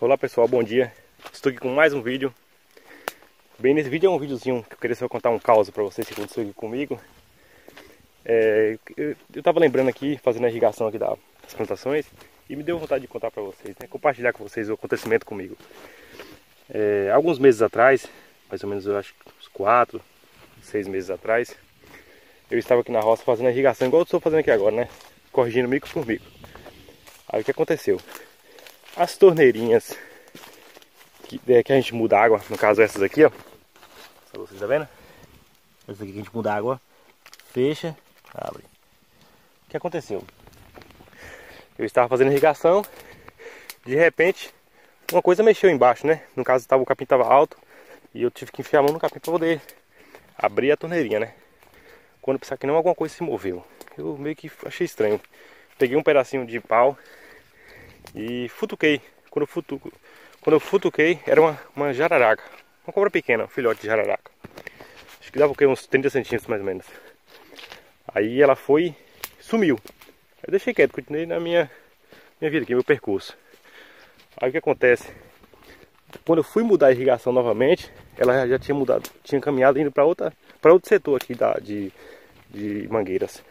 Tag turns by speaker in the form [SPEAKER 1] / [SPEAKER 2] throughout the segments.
[SPEAKER 1] Olá pessoal, bom dia. Estou aqui com mais um vídeo. Bem, nesse vídeo é um videozinho que eu queria só contar um caos para vocês que aconteceu aqui comigo. É, eu, eu tava lembrando aqui, fazendo a irrigação aqui das plantações e me deu vontade de contar para vocês, né? compartilhar com vocês o acontecimento comigo. É, alguns meses atrás, mais ou menos eu acho uns 4, 6 meses atrás, eu estava aqui na roça fazendo a irrigação igual eu estou fazendo aqui agora, né? Corrigindo micro por micro. Aí o que aconteceu? As torneirinhas que, é, que a gente muda água, no caso essas aqui, ó. Só vocês tá vendo? Essas aqui que a gente muda água, fecha, abre. O que aconteceu? Eu estava fazendo irrigação, de repente uma coisa mexeu embaixo, né? No caso tava, o capim estava alto e eu tive que enfiar a mão no capim para poder abrir a torneirinha, né? Quando pensar que não, alguma coisa se moveu. Eu meio que achei estranho. Peguei um pedacinho de pau e futuquei. Quando eu, futu... Quando eu futuquei, era uma, uma jararaca. Uma cobra pequena, um filhote de jararaca. Acho que dava o quê? uns 30 centímetros mais ou menos. Aí ela foi sumiu. Eu deixei quieto, continuei na minha, minha vida aqui, meu percurso. Aí o que acontece? Quando eu fui mudar a irrigação novamente, ela já tinha mudado, tinha caminhado indo para outra, para outro setor aqui da, de, de mangueiras.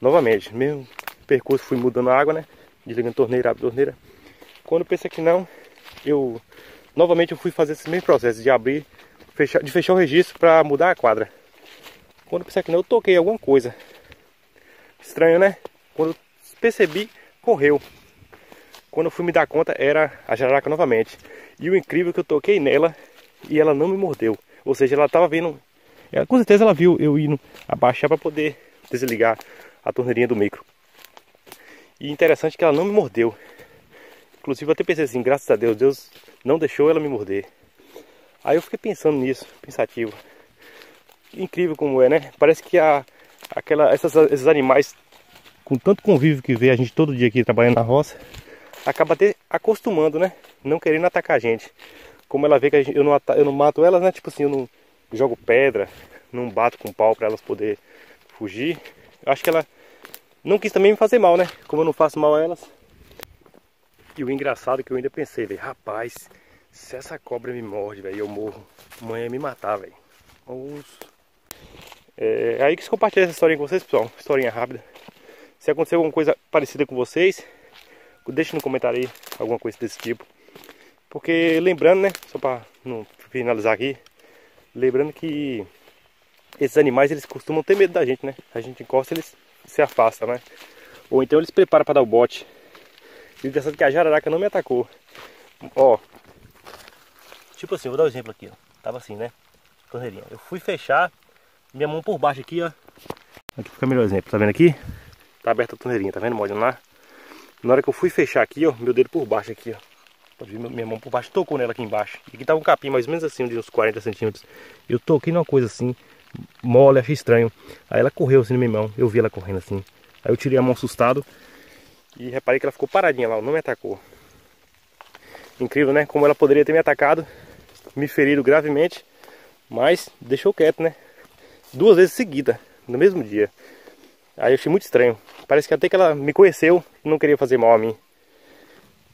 [SPEAKER 1] Novamente, mesmo percurso fui mudando a água, né? Desligando torneira, abre torneira. Quando eu pensei que não, eu novamente eu fui fazer esse mesmo processo de abrir, fechar, de fechar o registro para mudar a quadra. Quando eu pensei que não, eu toquei alguma coisa. Estranho, né? Quando eu percebi, correu. Quando eu fui me dar conta, era a jararaca novamente. E o incrível é que eu toquei nela e ela não me mordeu. Ou seja, ela estava vendo. Ela, com certeza ela viu eu indo abaixar para poder desligar a torneirinha do micro. E interessante que ela não me mordeu. Inclusive eu até pensei assim, graças a Deus, Deus não deixou ela me morder. Aí eu fiquei pensando nisso, pensativo. Incrível como é, né? Parece que a, aquela, essas, esses animais com tanto convívio que vê a gente todo dia aqui trabalhando na roça, acaba até acostumando, né? Não querendo atacar a gente. Como ela vê que gente, eu, não, eu não mato elas, né? Tipo assim, eu não jogo pedra, não bato com pau para elas poder fugir. Eu acho que ela não quis também me fazer mal, né? Como eu não faço mal a elas. E o engraçado é que eu ainda pensei, velho, rapaz, se essa cobra me morde, velho, eu morro. Amanhã me matar, velho. É, aí que se compartilha essa historinha com vocês, pessoal. Historinha rápida. Se aconteceu alguma coisa parecida com vocês, deixe no comentário aí alguma coisa desse tipo. Porque lembrando, né, só para não finalizar aqui, lembrando que esses animais eles costumam ter medo da gente, né? A gente encosta, eles se afastam, né? Ou então eles preparam para dar o bote. E engraçado que a jararaca não me atacou. Ó, tipo assim, vou dar um exemplo aqui, ó. Tava assim, né? Torneirinha. Eu fui fechar, minha mão por baixo aqui, ó. Aqui fica melhor exemplo, tá vendo aqui? Tá aberta a torneirinha, tá vendo? Molhando lá. Na hora que eu fui fechar aqui, ó, meu dedo por baixo aqui, ó. Pode ver minha mão por baixo, tocou nela aqui embaixo. E aqui tava um capim mais ou menos assim, de uns 40 centímetros. Eu toquei numa coisa assim, mole, achei estranho. Aí ela correu assim na minha mão, eu vi ela correndo assim. Aí eu tirei a mão assustado e reparei que ela ficou paradinha lá, não me atacou. Incrível, né? Como ela poderia ter me atacado, me ferido gravemente, mas deixou quieto, né? Duas vezes seguida, no mesmo dia. Aí eu achei muito estranho. Parece que até que ela me conheceu e não queria fazer mal a mim.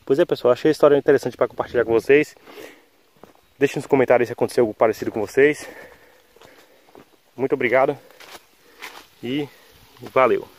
[SPEAKER 1] Pois é, pessoal, achei a história interessante para compartilhar com vocês. Deixe nos comentários se aconteceu algo parecido com vocês. Muito obrigado e valeu.